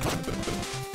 でも。